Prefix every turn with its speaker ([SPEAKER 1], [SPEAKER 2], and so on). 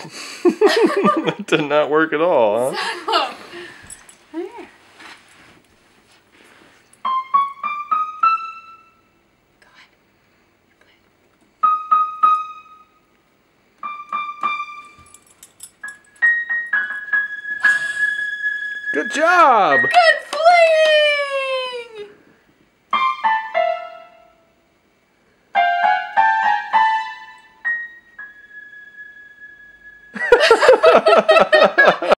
[SPEAKER 1] That did not work at all, huh?
[SPEAKER 2] There.
[SPEAKER 1] Good job!
[SPEAKER 2] Good fling!